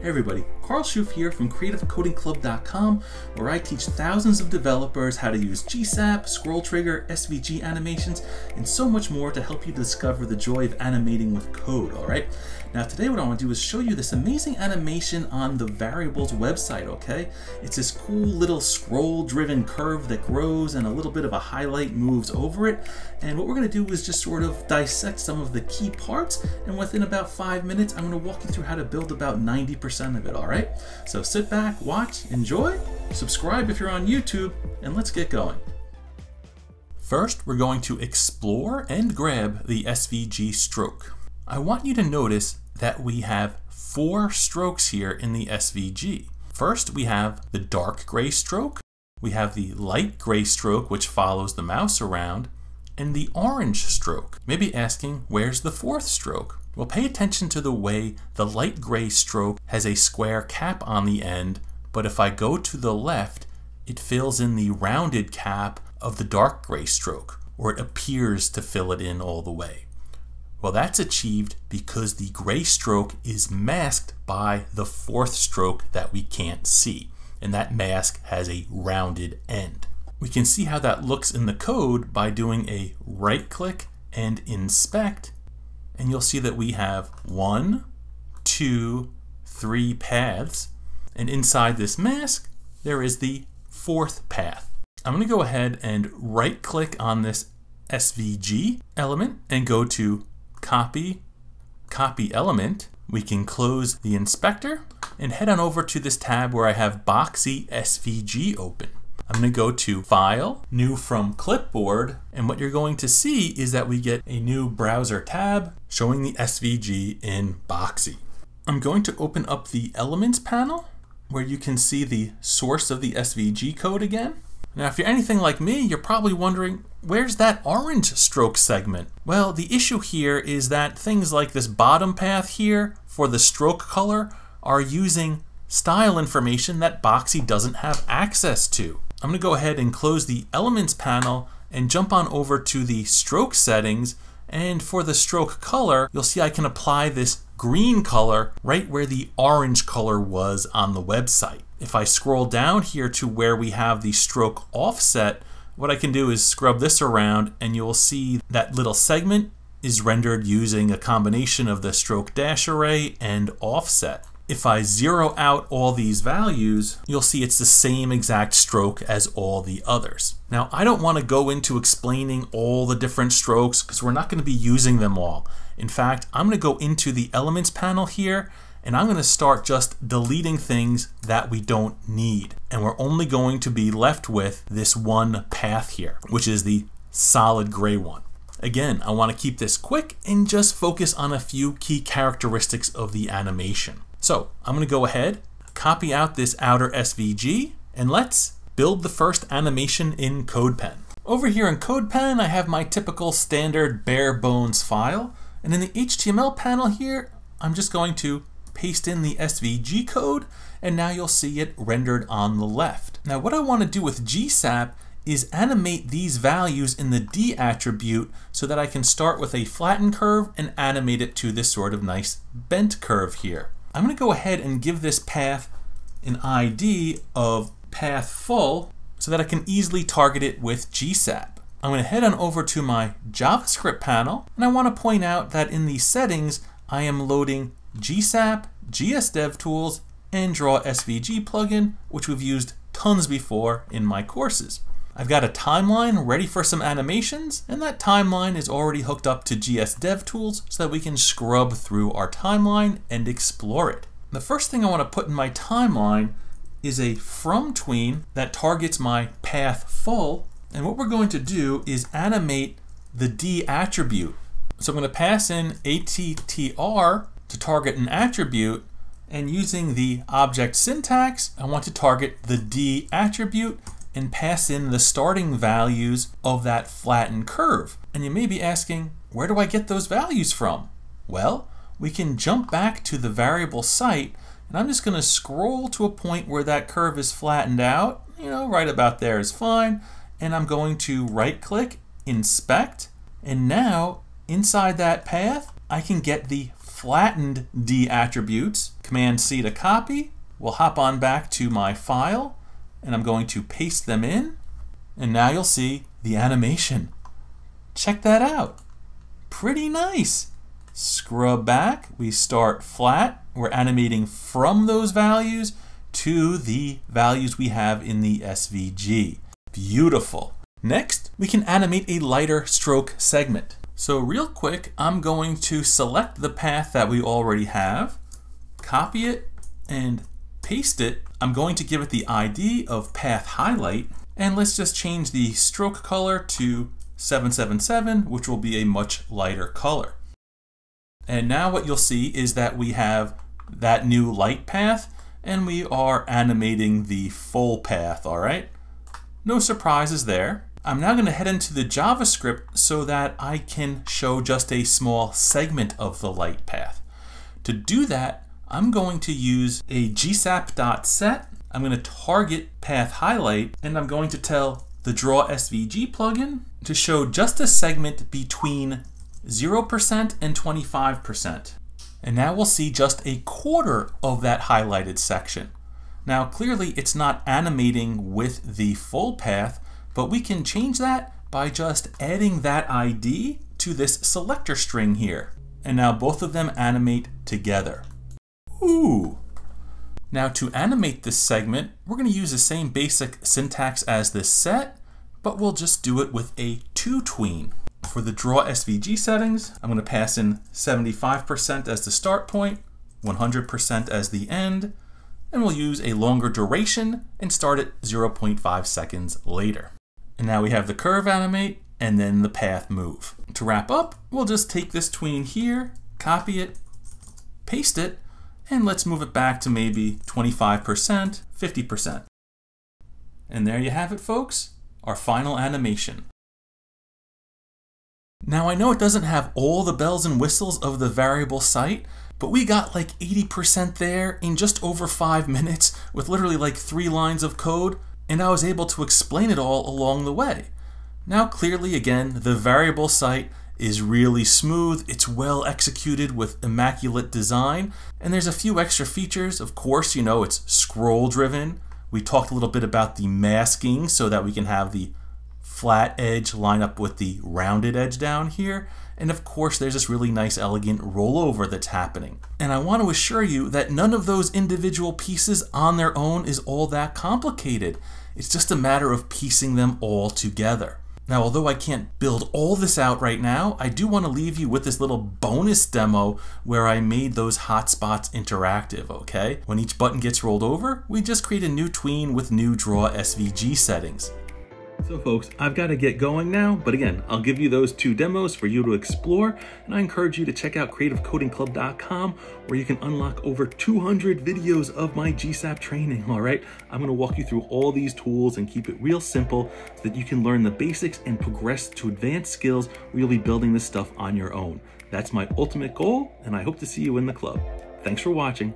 Hey everybody, Carl Schooff here from CreativeCodingClub.com, where I teach thousands of developers how to use GSAP, Scroll Trigger, SVG animations, and so much more to help you discover the joy of animating with code, alright? Now today what I want to do is show you this amazing animation on the variables website, okay? It's this cool little scroll-driven curve that grows and a little bit of a highlight moves over it, and what we're going to do is just sort of dissect some of the key parts, and within about five minutes I'm going to walk you through how to build about 90% of it, alright? So sit back, watch, enjoy, subscribe if you're on YouTube, and let's get going. First, we're going to explore and grab the SVG stroke. I want you to notice that we have four strokes here in the SVG. First, we have the dark gray stroke, we have the light gray stroke, which follows the mouse around, and the orange stroke. Maybe asking, where's the fourth stroke? Well, pay attention to the way the light gray stroke has a square cap on the end, but if I go to the left, it fills in the rounded cap of the dark gray stroke, or it appears to fill it in all the way. Well, that's achieved because the gray stroke is masked by the fourth stroke that we can't see, and that mask has a rounded end. We can see how that looks in the code by doing a right click and inspect, and you'll see that we have one, two, three paths, and inside this mask, there is the fourth path. I'm going to go ahead and right click on this SVG element and go to copy, copy element, we can close the inspector and head on over to this tab where I have Boxy SVG open. I'm going to go to File, New from Clipboard, and what you're going to see is that we get a new browser tab showing the SVG in Boxy. I'm going to open up the Elements panel where you can see the source of the SVG code again. Now, if you're anything like me, you're probably wondering, where's that orange stroke segment? Well, the issue here is that things like this bottom path here for the stroke color are using style information that Boxy doesn't have access to. I'm going to go ahead and close the Elements panel and jump on over to the stroke settings and for the stroke color, you'll see I can apply this green color right where the orange color was on the website. If I scroll down here to where we have the stroke offset, what I can do is scrub this around and you'll see that little segment is rendered using a combination of the stroke dash array and offset. If I zero out all these values, you'll see it's the same exact stroke as all the others. Now, I don't want to go into explaining all the different strokes because we're not going to be using them all. In fact, I'm going to go into the Elements panel here and I'm going to start just deleting things that we don't need. And we're only going to be left with this one path here, which is the solid gray one. Again, I want to keep this quick and just focus on a few key characteristics of the animation. So I'm going to go ahead, copy out this outer SVG, and let's build the first animation in CodePen. Over here in CodePen, I have my typical standard bare bones file. And in the HTML panel here, I'm just going to paste in the SVG code, and now you'll see it rendered on the left. Now what I want to do with GSAP is animate these values in the D attribute so that I can start with a flattened curve and animate it to this sort of nice bent curve here. I'm going to go ahead and give this path an ID of path full so that I can easily target it with GSAP. I'm going to head on over to my JavaScript panel and I want to point out that in the settings I am loading GSAP, GS GSDevTools, and Draw SVG plugin, which we've used tons before in my courses. I've got a timeline ready for some animations, and that timeline is already hooked up to GS DevTools so that we can scrub through our timeline and explore it. The first thing I want to put in my timeline is a from tween that targets my path full, and what we're going to do is animate the D attribute. So I'm going to pass in ATTR to target an attribute, and using the object syntax, I want to target the D attribute and pass in the starting values of that flattened curve. And you may be asking, where do I get those values from? Well, we can jump back to the variable site and I'm just going to scroll to a point where that curve is flattened out. You know, right about there is fine. And I'm going to right click, inspect, and now inside that path, I can get the flattened D attributes Command C to copy. We'll hop on back to my file and I'm going to paste them in. And now you'll see the animation. Check that out. Pretty nice. Scrub back, we start flat. We're animating from those values to the values we have in the SVG. Beautiful. Next, we can animate a lighter stroke segment. So real quick, I'm going to select the path that we already have, copy it, and paste it. I'm going to give it the ID of path highlight, and let's just change the stroke color to 777, which will be a much lighter color. And now what you'll see is that we have that new light path, and we are animating the full path, all right? No surprises there. I'm now going to head into the JavaScript so that I can show just a small segment of the light path. To do that, I'm going to use a gsap.set. I'm going to target path highlight, and I'm going to tell the Draw SVG plugin to show just a segment between 0% and 25%. And now we'll see just a quarter of that highlighted section. Now clearly it's not animating with the full path, but we can change that by just adding that ID to this selector string here. And now both of them animate together. Ooh! Now to animate this segment, we're going to use the same basic syntax as this set, but we'll just do it with a to tween. For the draw SVG settings, I'm going to pass in 75% as the start point, 100% as the end, and we'll use a longer duration and start at 0.5 seconds later. And now we have the curve animate and then the path move. To wrap up, we'll just take this tween here, copy it, paste it, and let's move it back to maybe 25%, 50%. And there you have it, folks, our final animation. Now I know it doesn't have all the bells and whistles of the variable site, but we got like 80% there in just over five minutes with literally like three lines of code, and I was able to explain it all along the way. Now clearly again, the variable site is really smooth, it's well executed with immaculate design, and there's a few extra features. Of course, you know, it's scroll driven. We talked a little bit about the masking so that we can have the flat edge line up with the rounded edge down here. And of course, there's this really nice, elegant rollover that's happening. And I want to assure you that none of those individual pieces on their own is all that complicated. It's just a matter of piecing them all together. Now, although I can't build all this out right now, I do want to leave you with this little bonus demo where I made those hotspots interactive, okay? When each button gets rolled over, we just create a new tween with new draw SVG settings. So folks, I've got to get going now, but again, I'll give you those two demos for you to explore, and I encourage you to check out creativecodingclub.com where you can unlock over 200 videos of my GSAP training, all right? I'm going to walk you through all these tools and keep it real simple so that you can learn the basics and progress to advanced skills where you'll be building this stuff on your own. That's my ultimate goal, and I hope to see you in the club. Thanks for watching.